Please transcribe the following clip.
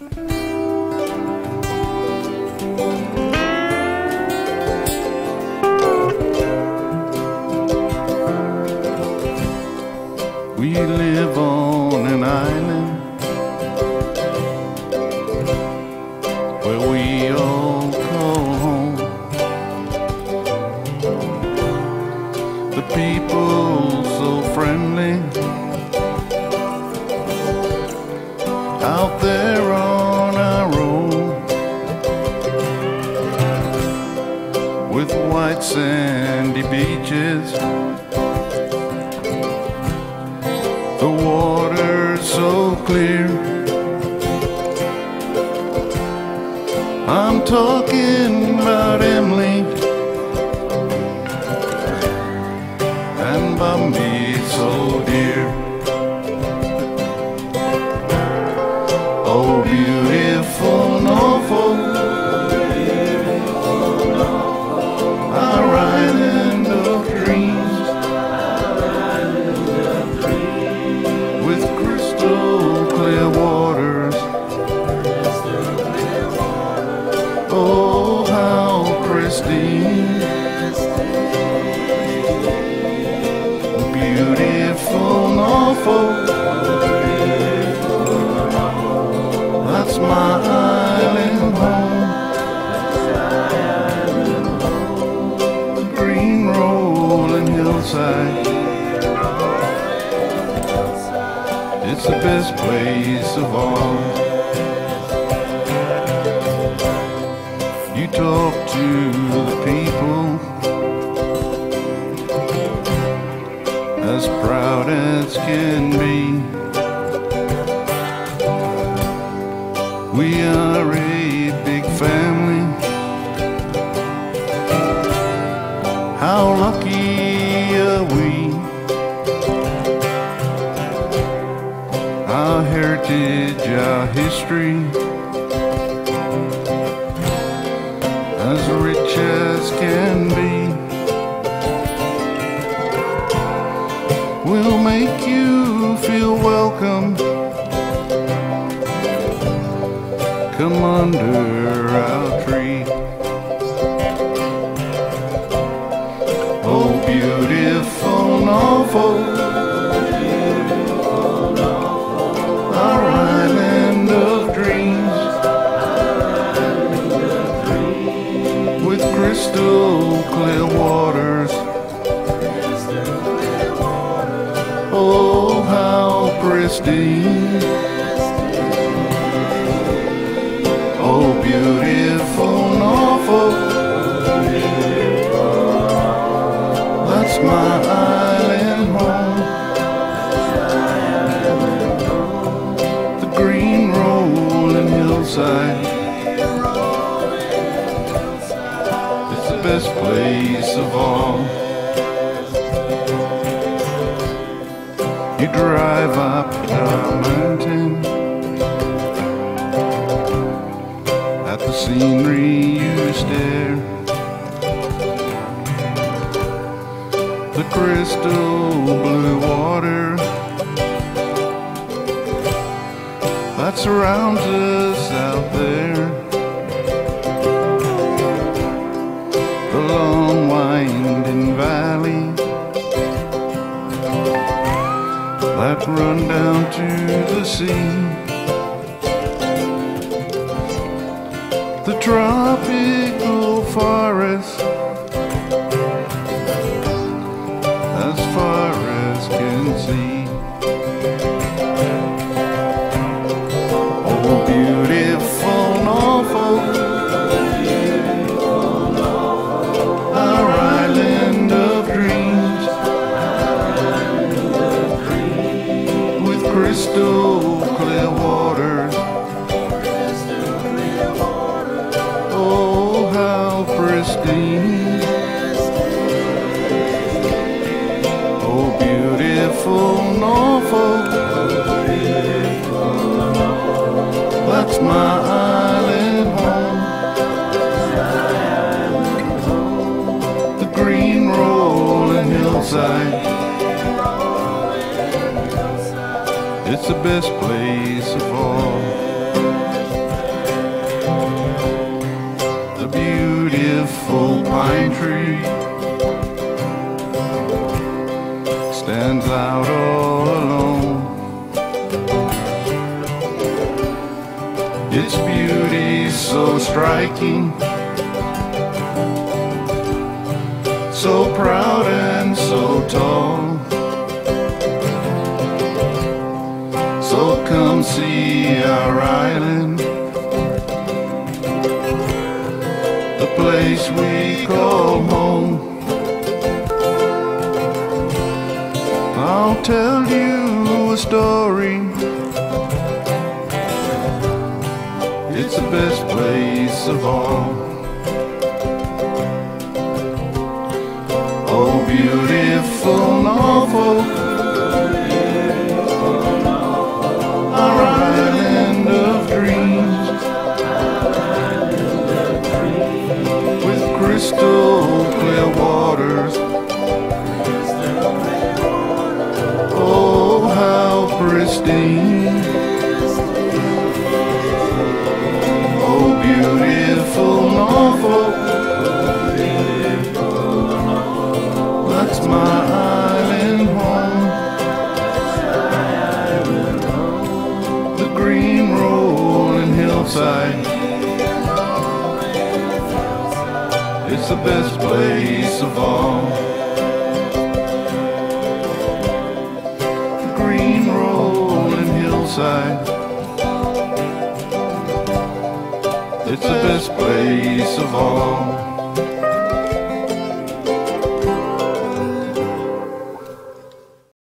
We live on an island where we all call home. The people with white sandy beaches. The water's so clear. I'm talking about Emily and Bambi so dear. Oh, beautiful It's the best place of all. You talk to the people as proud as can be. We are a big family. How lucky heritage, our history, as rich as can be. We'll make you feel welcome. Come under pristine! You drive up the mountain at the scenery you stare. The crystal blue water that surrounds us out there. The tropical forest how! Oh, beautiful Norfolk. That's my island home. The green rolling hillside. It's the best place of all. Pine tree stands out all alone. Its beauty so striking, so proud and so tall. So come see our island, Tell you a story. It's the best place of all. Oh, beautiful Norfolk. Our island of dreams. With crystal clear waters. How. Oh, beautiful Norfolk. That's my island home. The green rolling hillside. It's the best place of all. Hillside. It's the best place of all.